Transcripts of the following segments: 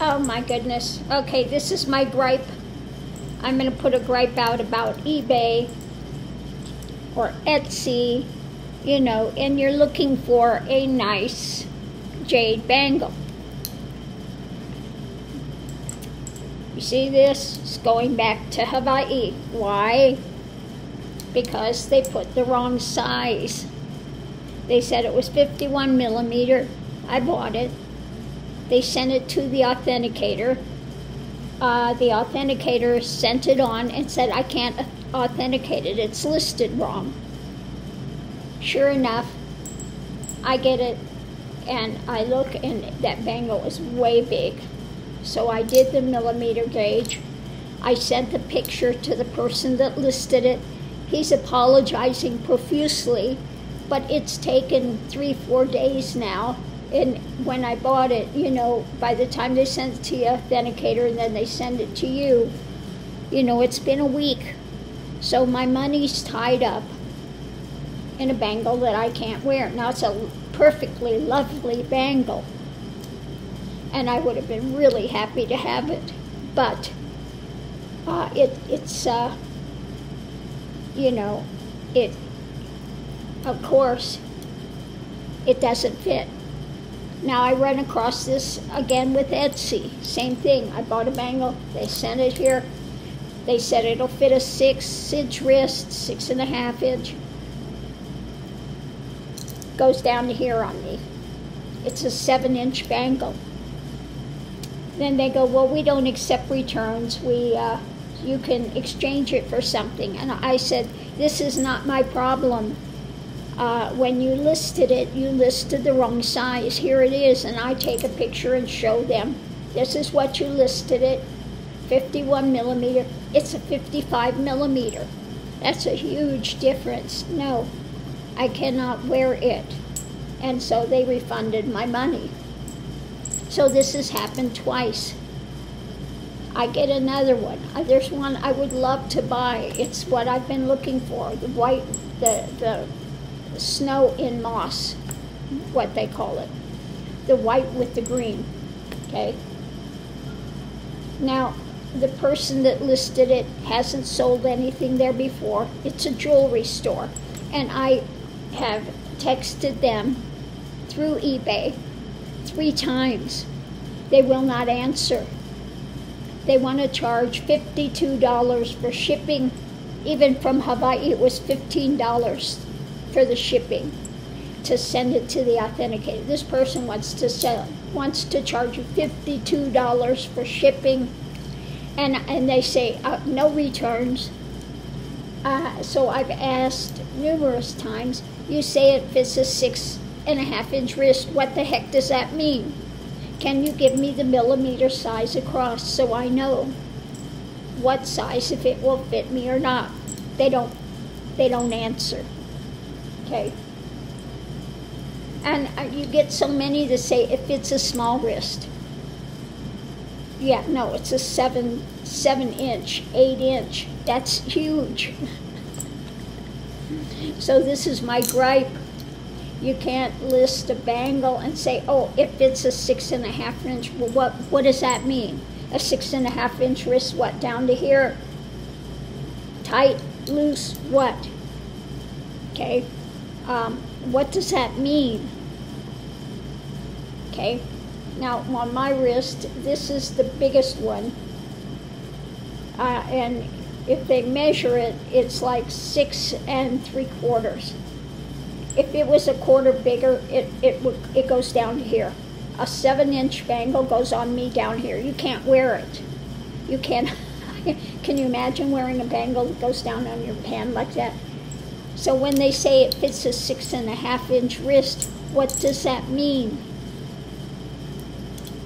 Oh my goodness. Okay, this is my gripe. I'm going to put a gripe out about eBay or Etsy, you know, and you're looking for a nice jade bangle. You see this? It's going back to Hawaii. Why? Because they put the wrong size. They said it was 51 millimeter. I bought it. They sent it to the authenticator. Uh, the authenticator sent it on and said, I can't authenticate it. It's listed wrong. Sure enough, I get it and I look and that bangle is way big. So I did the millimeter gauge. I sent the picture to the person that listed it. He's apologizing profusely, but it's taken three, four days now and when I bought it, you know, by the time they send it to the authenticator and then they send it to you, you know, it's been a week. So my money's tied up in a bangle that I can't wear. Now it's a perfectly lovely bangle. And I would have been really happy to have it. But uh, it, it's, uh, you know, it, of course, it doesn't fit. Now I run across this again with Etsy. Same thing. I bought a bangle. They sent it here. They said it'll fit a six inch wrist, six and a half inch. Goes down to here on me. It's a seven inch bangle. Then they go, well, we don't accept returns. We, uh, you can exchange it for something. And I said, this is not my problem uh, when you listed it, you listed the wrong size. Here it is, and I take a picture and show them. This is what you listed it, 51 millimeter. It's a 55 millimeter. That's a huge difference. No, I cannot wear it. And so they refunded my money. So this has happened twice. I get another one. Uh, there's one I would love to buy. It's what I've been looking for. The white, the the snow in moss, what they call it. The white with the green, okay? Now, the person that listed it hasn't sold anything there before. It's a jewelry store. And I have texted them through eBay three times. They will not answer. They want to charge $52 for shipping. Even from Hawaii, it was $15 for the shipping to send it to the authenticator. This person wants to sell wants to charge you fifty-two dollars for shipping, and and they say uh, no returns. Uh, so I've asked numerous times. You say it fits a six and a half inch wrist. What the heck does that mean? Can you give me the millimeter size across so I know what size if it will fit me or not? They don't. They don't answer. Okay. And uh, you get so many to say if it's a small wrist. Yeah, no, it's a seven seven inch, eight inch. That's huge. so this is my gripe. You can't list a bangle and say, oh, if it's a six and a half inch, well, what what does that mean? A six and a half inch wrist, what down to here? Tight, loose, what? Okay. Um, what does that mean? Okay, now on my wrist, this is the biggest one. Uh, and if they measure it, it's like six and three quarters. If it was a quarter bigger, it, it, it goes down here. A seven inch bangle goes on me down here. You can't wear it. You can't. Can you imagine wearing a bangle that goes down on your hand like that? So when they say it fits a six and a half inch wrist, what does that mean?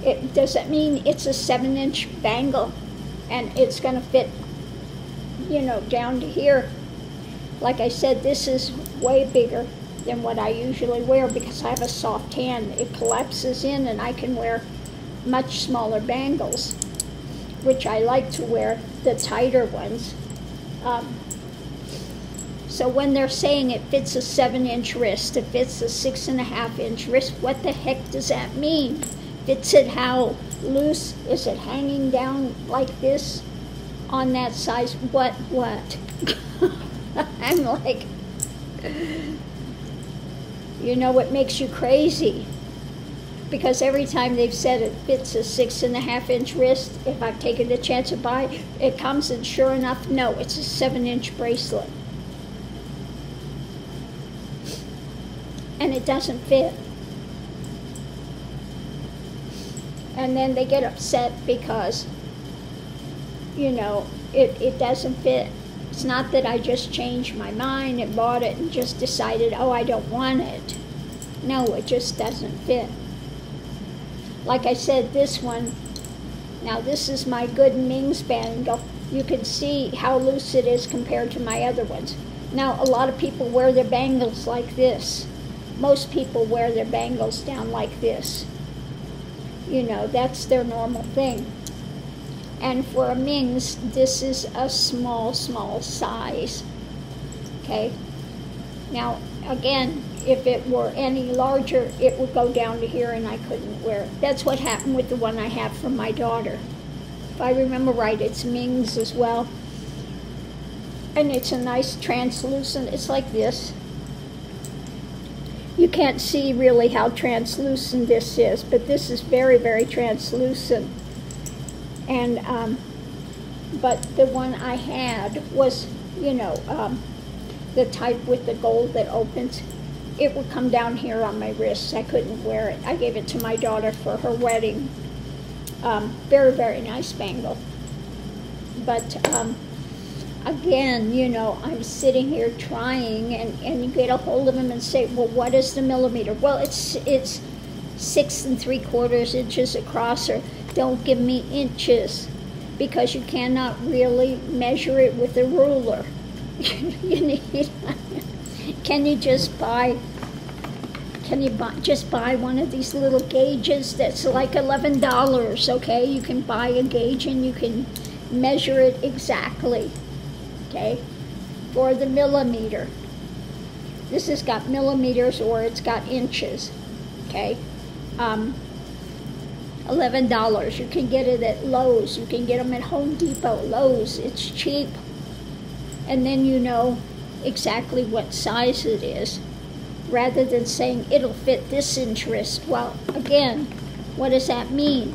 It, does that mean it's a seven inch bangle and it's going to fit, you know, down to here? Like I said, this is way bigger than what I usually wear because I have a soft hand. It collapses in and I can wear much smaller bangles, which I like to wear, the tighter ones. Um, so when they're saying it fits a seven inch wrist, it fits a six and a half inch wrist, what the heck does that mean? fits it how loose? Is it hanging down like this on that size? What, what? I'm like, you know what makes you crazy? Because every time they've said it fits a six and a half inch wrist, if I've taken the chance to buy, it comes and sure enough, no, it's a seven inch bracelet. And it doesn't fit. And then they get upset because, you know, it, it doesn't fit. It's not that I just changed my mind and bought it and just decided, oh, I don't want it. No, it just doesn't fit. Like I said, this one, now this is my good Ming bangle. You can see how loose it is compared to my other ones. Now, a lot of people wear their bangles like this. Most people wear their bangles down like this. You know, that's their normal thing. And for a Ming's, this is a small, small size. Okay? Now, again, if it were any larger, it would go down to here and I couldn't wear it. That's what happened with the one I have from my daughter. If I remember right, it's Ming's as well. And it's a nice translucent, it's like this. You can't see really how translucent this is, but this is very, very translucent. And, um, but the one I had was, you know, um, the type with the gold that opens it would come down here on my wrists. I couldn't wear it. I gave it to my daughter for her wedding. Um, very, very nice bangle. But um, again, you know, I'm sitting here trying, and, and you get a hold of them and say, well, what is the millimeter? Well, it's it's six and three quarters inches across, or don't give me inches, because you cannot really measure it with a ruler. you need can you just buy can you buy, just buy one of these little gauges that's like $11, okay? You can buy a gauge and you can measure it exactly, okay? For the millimeter. This has got millimeters or it's got inches, okay? Um, $11. You can get it at Lowe's. You can get them at Home Depot, Lowe's. It's cheap. And then you know exactly what size it is rather than saying it'll fit this interest. Well, again, what does that mean?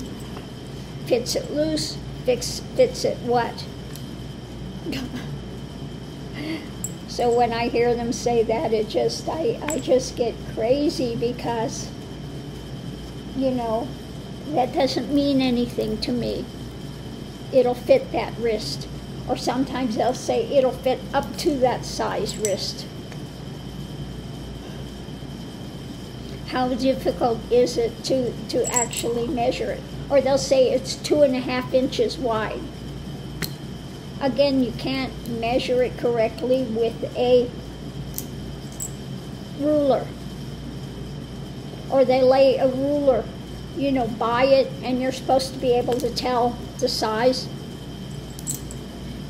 Fits it loose, fits it what? so when I hear them say that, it just, I, I just get crazy because, you know, that doesn't mean anything to me. It'll fit that wrist. Or sometimes they'll say it'll fit up to that size wrist. How difficult is it to, to actually measure it? Or they'll say it's two and a half inches wide. Again, you can't measure it correctly with a ruler. Or they lay a ruler, you know, by it, and you're supposed to be able to tell the size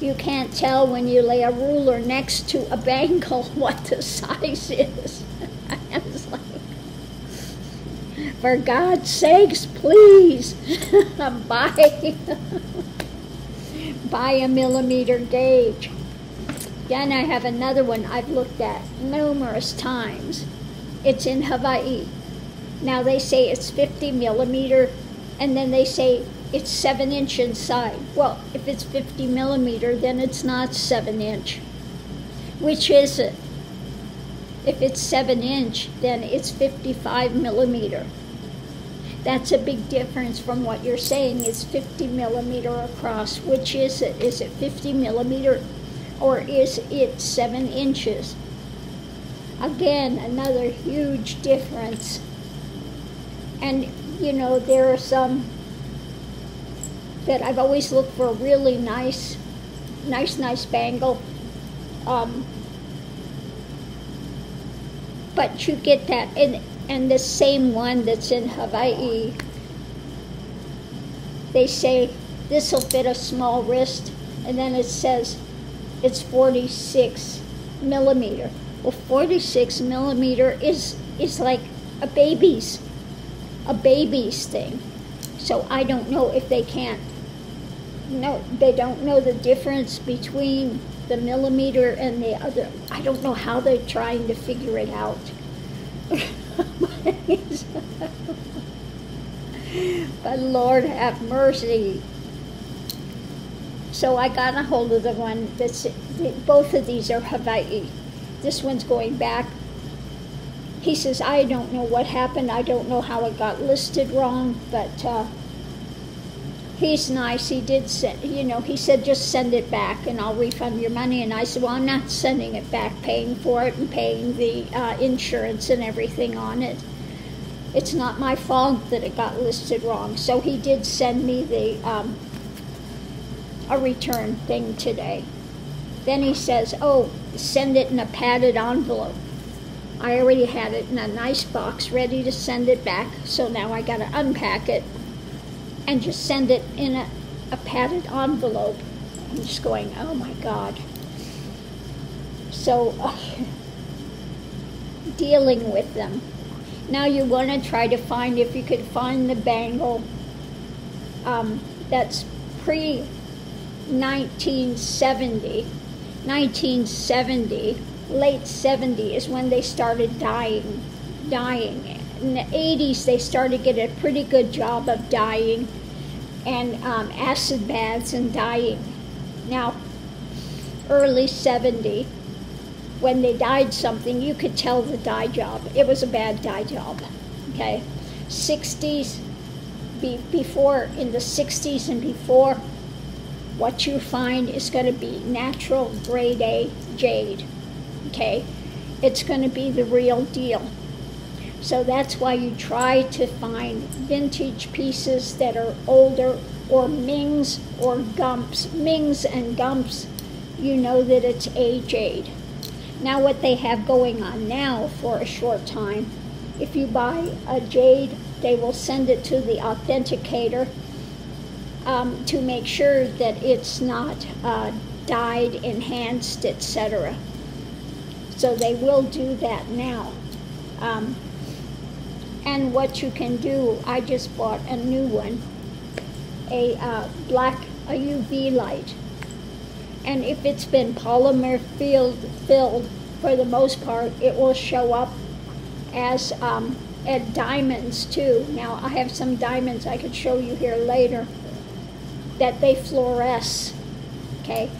you can't tell when you lay a ruler next to a bangle what the size is. like, for God's sakes, please buy buy a millimeter gauge. Then I have another one I've looked at numerous times. It's in Hawaii. Now they say it's 50 millimeter, and then they say it's seven inch inside. Well, if it's 50 millimeter, then it's not seven inch. Which is it? If it's seven inch, then it's 55 millimeter. That's a big difference from what you're saying is 50 millimeter across. Which is it? Is it 50 millimeter or is it seven inches? Again, another huge difference. And, you know, there are some that I've always looked for a really nice, nice, nice bangle. Um, but you get that, and, and the same one that's in Hawaii, they say this will fit a small wrist, and then it says it's 46 millimeter. Well, 46 millimeter is, is like a baby's, a baby's thing So I don't know if they can't. No, they don't know the difference between the millimeter and the other. I don't know how they're trying to figure it out. but Lord have mercy. So I got a hold of the one that's, both of these are Hawaii. This one's going back. He says, I don't know what happened. I don't know how it got listed wrong, but uh, he's nice. He did send, you know, he said, just send it back and I'll refund your money. And I said, well, I'm not sending it back, paying for it and paying the uh, insurance and everything on it. It's not my fault that it got listed wrong. So he did send me the um, a return thing today. Then he says, oh, send it in a padded envelope. I already had it in a nice box ready to send it back, so now I got to unpack it and just send it in a, a padded envelope. I'm just going, oh my God. So, uh, dealing with them. Now you want to try to find if you could find the bangle um, that's pre 1970. 1970, late 70s when they started dyeing. Dyeing. In the 80s, they started getting a pretty good job of dyeing and um, acid baths and dyeing. Now, early 70, when they dyed something, you could tell the dye job. It was a bad dye job. Okay, 60s, be, before in the 60s and before, what you find is going to be natural grade A jade. Okay, it's going to be the real deal. So that's why you try to find vintage pieces that are older or Mings or Gumps. Mings and Gumps, you know that it's a jade. Now what they have going on now for a short time, if you buy a jade, they will send it to the authenticator um, to make sure that it's not uh, dyed, enhanced, etc. So they will do that now. Um, and what you can do, I just bought a new one, a uh, black, a UV light. And if it's been polymer filled, filled, for the most part, it will show up as um, at diamonds too. Now I have some diamonds I could show you here later that they fluoresce, okay,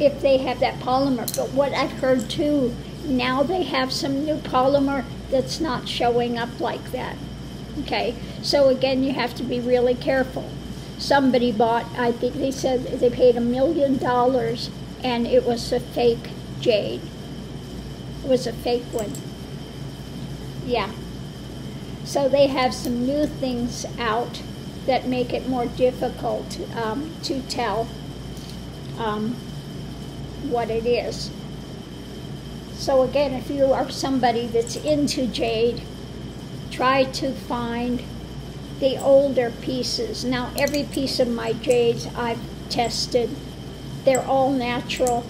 if they have that polymer. But what I've heard too, now they have some new polymer that's not showing up like that, okay? So again, you have to be really careful. Somebody bought, I think they said they paid a million dollars and it was a fake jade. It was a fake one. Yeah. So they have some new things out that make it more difficult um, to tell um, what it is. So again, if you are somebody that's into jade, try to find the older pieces. Now, every piece of my jades I've tested, they're all natural.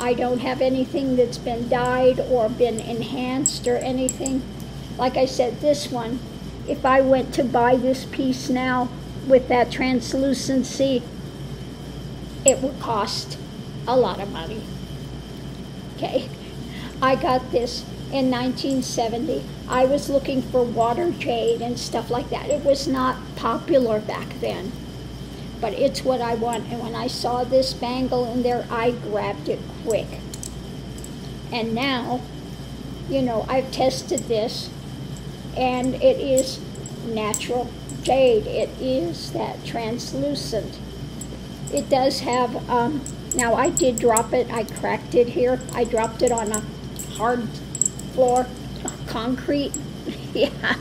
I don't have anything that's been dyed or been enhanced or anything. Like I said, this one, if I went to buy this piece now with that translucency, it would cost a lot of money. Okay, I got this in 1970. I was looking for water jade and stuff like that. It was not popular back then, but it's what I want. And when I saw this bangle in there, I grabbed it quick. And now, you know, I've tested this and it is natural jade. It is that translucent. It does have, um, now I did drop it, I cracked it here. I dropped it on a hard floor, concrete. yeah.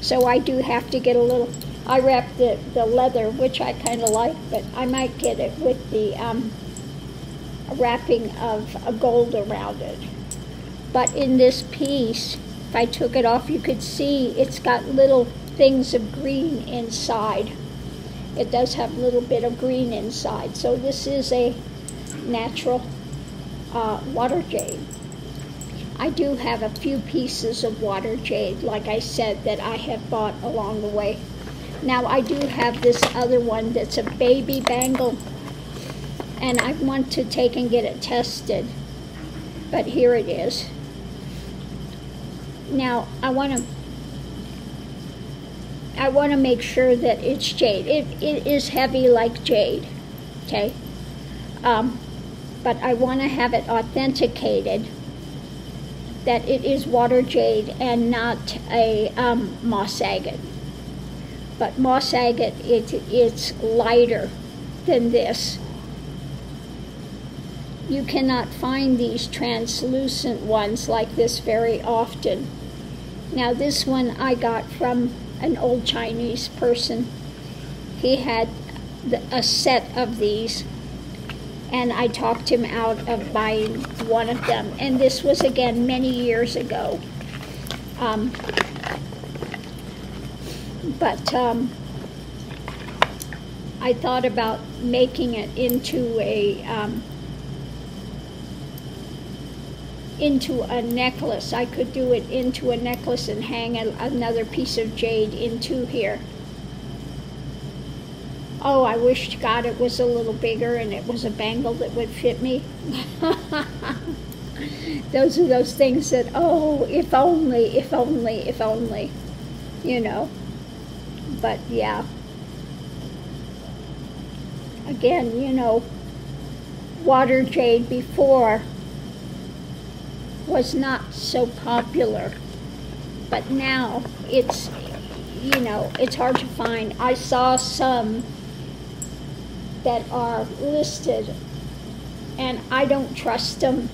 So I do have to get a little, I wrapped the, the leather, which I kind of like, but I might get it with the um, wrapping of a gold around it. But in this piece, if I took it off, you could see it's got little things of green inside. It does have a little bit of green inside. So this is a natural uh, water jade. I do have a few pieces of water jade, like I said, that I have bought along the way. Now I do have this other one that's a baby bangle and I want to take and get it tested. But here it is. Now I want to I want to make sure that it's jade. It, it is heavy like jade, okay? Um, but I want to have it authenticated that it is water jade and not a um, moss agate. But moss agate, it, it's lighter than this. You cannot find these translucent ones like this very often. Now this one I got from an old Chinese person. He had a set of these, and I talked him out of buying one of them. And this was again many years ago. Um, but um, I thought about making it into a um, into a necklace. I could do it into a necklace and hang a, another piece of jade into here. Oh, I wish to God it was a little bigger and it was a bangle that would fit me. those are those things that, oh, if only, if only, if only, you know. But yeah. Again, you know, water jade before was not so popular. But now it's, you know, it's hard to find. I saw some that are listed and I don't trust them.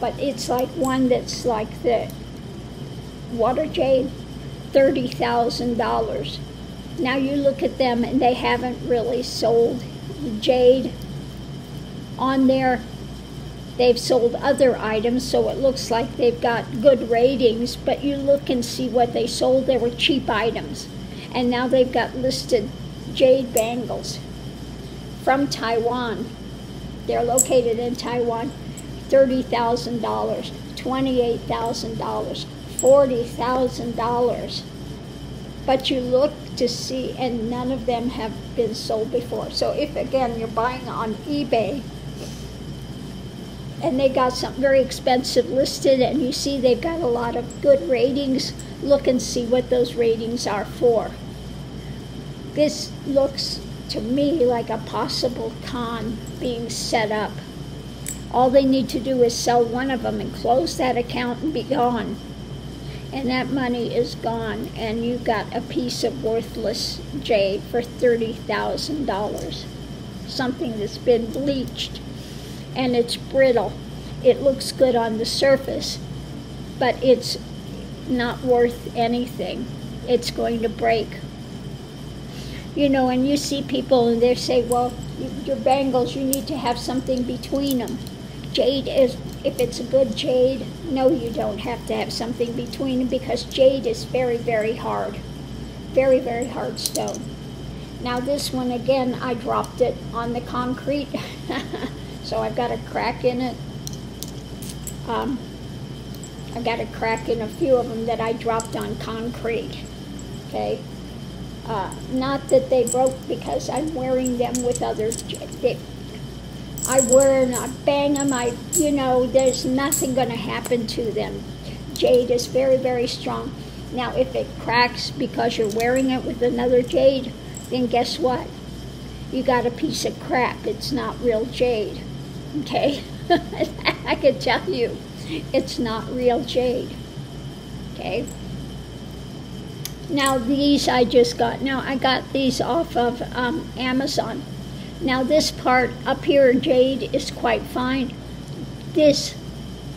But it's like one that's like the water jade, $30,000. Now you look at them and they haven't really sold the jade on there They've sold other items, so it looks like they've got good ratings, but you look and see what they sold. They were cheap items. And now they've got listed jade bangles from Taiwan. They're located in Taiwan. $30,000, $28,000, $40,000. But you look to see, and none of them have been sold before. So if, again, you're buying on eBay, and they got something very expensive listed and you see they've got a lot of good ratings. Look and see what those ratings are for. This looks to me like a possible con being set up. All they need to do is sell one of them and close that account and be gone. And that money is gone and you got a piece of worthless jade for $30,000 something that's been bleached and it's brittle. It looks good on the surface, but it's not worth anything. It's going to break. You know, and you see people and they say, well, your bangles, you need to have something between them. Jade is, if it's a good jade, no, you don't have to have something between them because jade is very, very hard. Very, very hard stone. Now this one, again, I dropped it on the concrete. So I've got a crack in it. Um, I got a crack in a few of them that I dropped on concrete. Okay. Uh, not that they broke because I'm wearing them with others. They, I wear and I bang them. I, you know, there's nothing going to happen to them. Jade is very, very strong. Now, if it cracks because you're wearing it with another jade, then guess what? You got a piece of crap. It's not real jade. Okay? I could tell you, it's not real jade. Okay? Now these I just got. Now I got these off of um, Amazon. Now this part up here, jade, is quite fine. This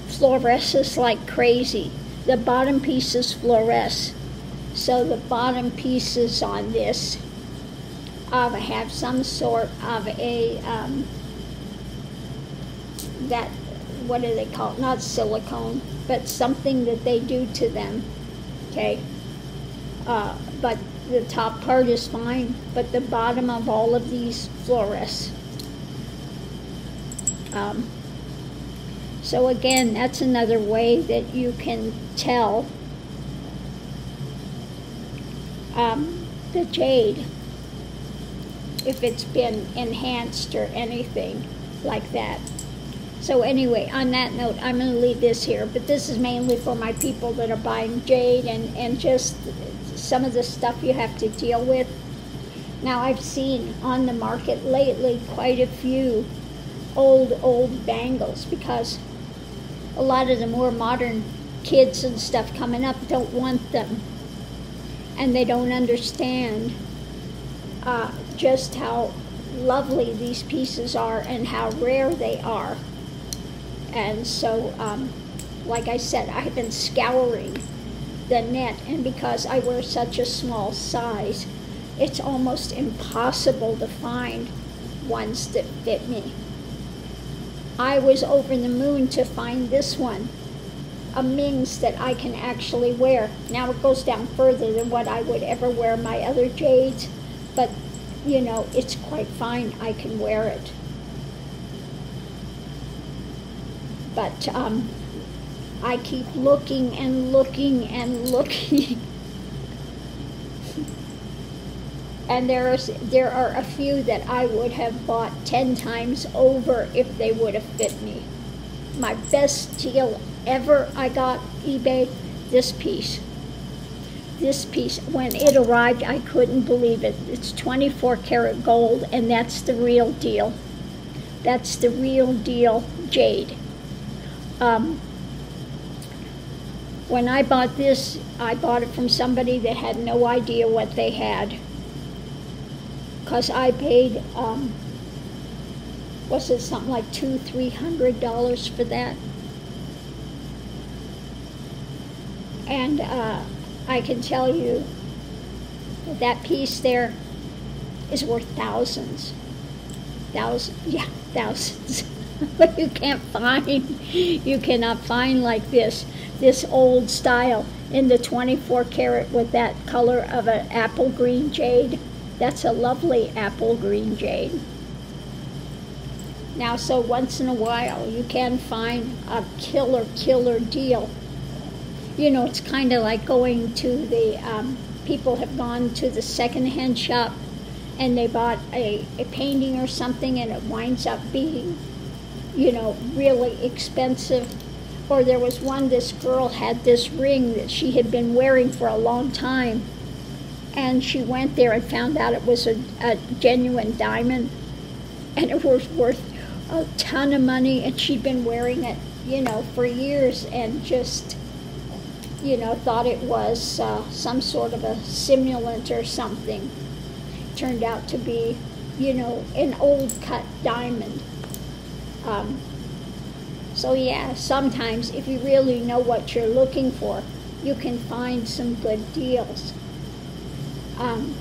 fluoresces like crazy. The bottom pieces fluoresce. So the bottom pieces on this uh, have some sort of a um, that what do they call it? Not silicone, but something that they do to them. Okay. Uh, but the top part is fine, but the bottom of all of these fluoresce. Um, so again, that's another way that you can tell um, the jade if it's been enhanced or anything like that. So anyway, on that note, I'm going to leave this here, but this is mainly for my people that are buying jade and, and just some of the stuff you have to deal with. Now I've seen on the market lately quite a few old, old bangles because a lot of the more modern kids and stuff coming up don't want them. And they don't understand uh, just how lovely these pieces are and how rare they are. And so, um, like I said, I have been scouring the net, and because I wear such a small size, it's almost impossible to find ones that fit me. I was over the moon to find this one, a Ming's that I can actually wear. Now it goes down further than what I would ever wear my other jades, but you know, it's quite fine. I can wear it. But um, I keep looking and looking and looking. and there is there are a few that I would have bought ten times over if they would have fit me. My best deal ever I got eBay this piece. This piece when it arrived I couldn't believe it. It's 24 karat gold and that's the real deal. That's the real deal jade. Um, when I bought this, I bought it from somebody that had no idea what they had. Because I paid, um, was it something like two, three hundred dollars for that? And uh, I can tell you that that piece there is worth thousands. Thousands, yeah, thousands. you can't find, you cannot find like this, this old style in the 24 karat with that color of an apple green jade. That's a lovely apple green jade. Now, so once in a while, you can find a killer, killer deal. You know, it's kind of like going to the, um, people have gone to the secondhand shop and they bought a, a painting or something and it winds up being you know, really expensive. Or there was one, this girl had this ring that she had been wearing for a long time. And she went there and found out it was a, a genuine diamond and it was worth a ton of money. And she'd been wearing it, you know, for years and just, you know, thought it was uh, some sort of a simulant or something. Turned out to be, you know, an old cut diamond. Um, so yeah, sometimes if you really know what you're looking for, you can find some good deals. Um,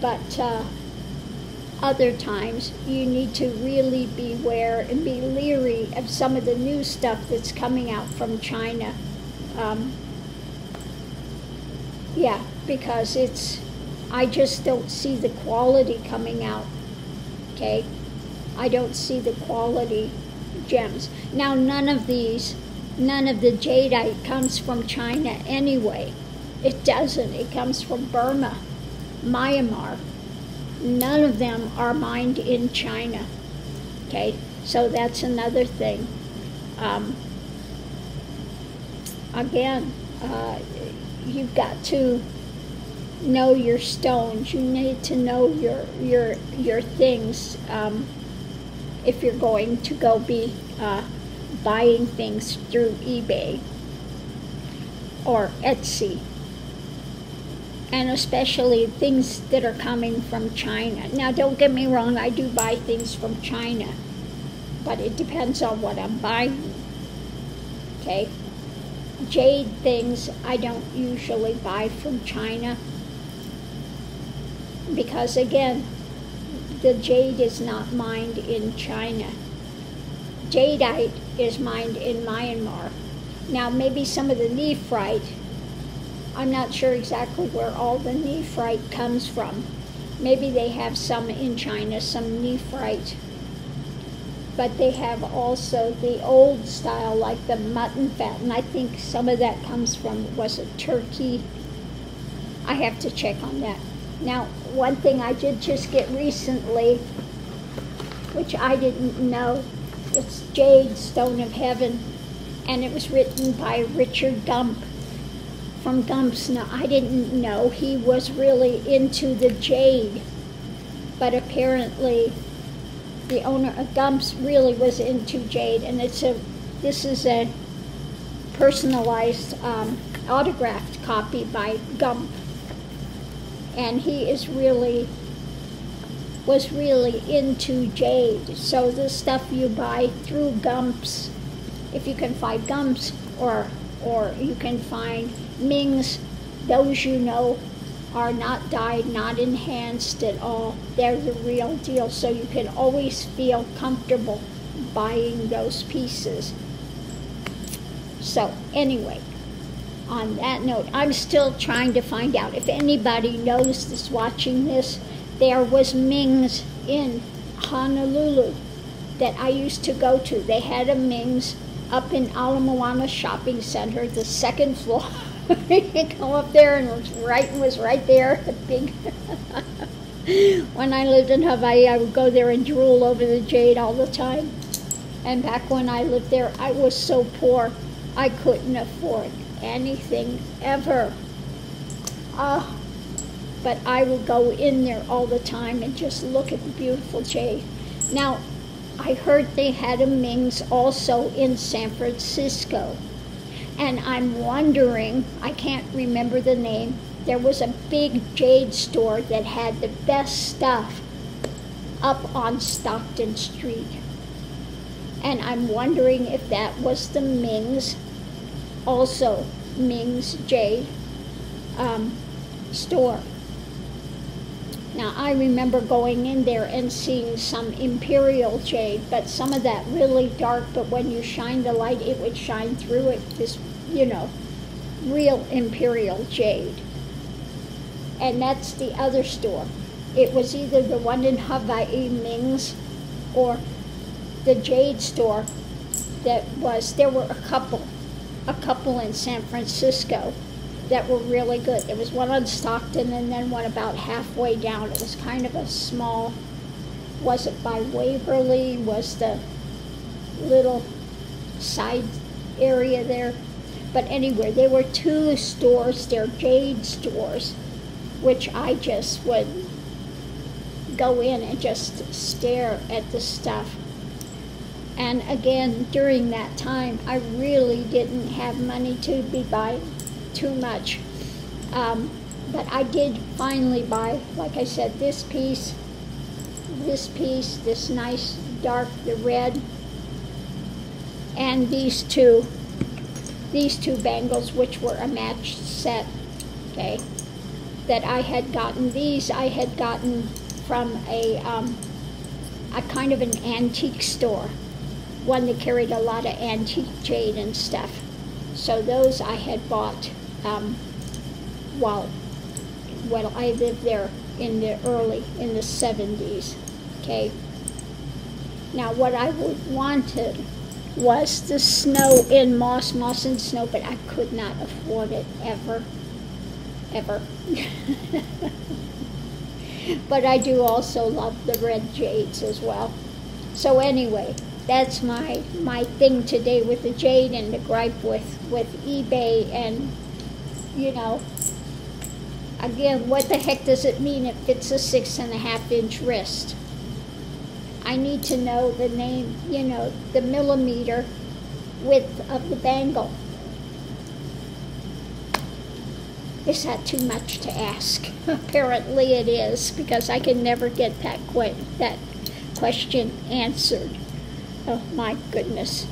but uh, other times you need to really beware and be leery of some of the new stuff that's coming out from China. Um, yeah, because it's, I just don't see the quality coming out. Okay, I don't see the quality gems. Now, none of these, none of the jadeite comes from China anyway. It doesn't. It comes from Burma, Myanmar. None of them are mined in China. Okay, so that's another thing. Um, again, uh, you've got to know your stones. You need to know your your your things. Um, if you're going to go be uh, buying things through eBay or Etsy. And especially things that are coming from China. Now, don't get me wrong, I do buy things from China, but it depends on what I'm buying. Okay? Jade things I don't usually buy from China because, again, the jade is not mined in China. Jadeite is mined in Myanmar. Now, maybe some of the nephrite, I'm not sure exactly where all the nephrite comes from. Maybe they have some in China, some nephrite. But they have also the old style, like the mutton fat, and I think some of that comes from, was it Turkey? I have to check on that. Now, one thing I did just get recently, which I didn't know, it's Jade Stone of Heaven, and it was written by Richard Gump from Gump's. Now, I didn't know he was really into the jade, but apparently the owner of Gump's really was into jade, and it's a this is a personalized um, autographed copy by Gump, and he is really was really into jade. So the stuff you buy through Gumps, if you can find Gumps, or or you can find Ming's, those you know are not dyed, not enhanced at all. They're the real deal, so you can always feel comfortable buying those pieces. So, anyway, on that note, I'm still trying to find out if anybody knows this watching this. There was Ming's in Honolulu that I used to go to. They had a Ming's up in Ala Moana Shopping Center, the second floor. you go up there and was right was right there. The big. when I lived in Hawaii, I would go there and drool over the jade all the time. And back when I lived there, I was so poor. I couldn't afford anything ever. Uh, but I would go in there all the time and just look at the beautiful jade. Now, I heard they had a Ming's also in San Francisco. And I'm wondering, I can't remember the name, there was a big jade store that had the best stuff up on Stockton Street. And I'm wondering if that was the Ming's also Ming's Jade um, store. Now, I remember going in there and seeing some imperial jade, but some of that really dark, but when you shine the light, it would shine through it, this, you know, real imperial jade. And that's the other store. It was either the one in Hawaii, Ming's, or the jade store that was, there were a couple a couple in San Francisco that were really good. There was one on Stockton and then one about halfway down. It was kind of a small, was it by Waverly? Was the little side area there? But anyway, there were two stores, they're jade stores, which I just would go in and just stare at the stuff. And again, during that time, I really didn't have money to be buying too much. Um, but I did finally buy, like I said, this piece, this piece, this nice dark, the red, and these two, these two bangles, which were a matched set, okay, that I had gotten. These I had gotten from a, um, a kind of an antique store one that carried a lot of antique jade and stuff. So those I had bought um, while well I lived there in the early in the 70s. Okay. Now what I wanted was the snow in moss, moss and snow, but I could not afford it ever, ever. but I do also love the red jades as well. So anyway, that's my my thing today with the jade and the gripe with with eBay and you know again what the heck does it mean if it's a six and a half inch wrist? I need to know the name you know the millimeter width of the bangle. Is that too much to ask? Apparently it is because I can never get that que- that question answered Oh my goodness.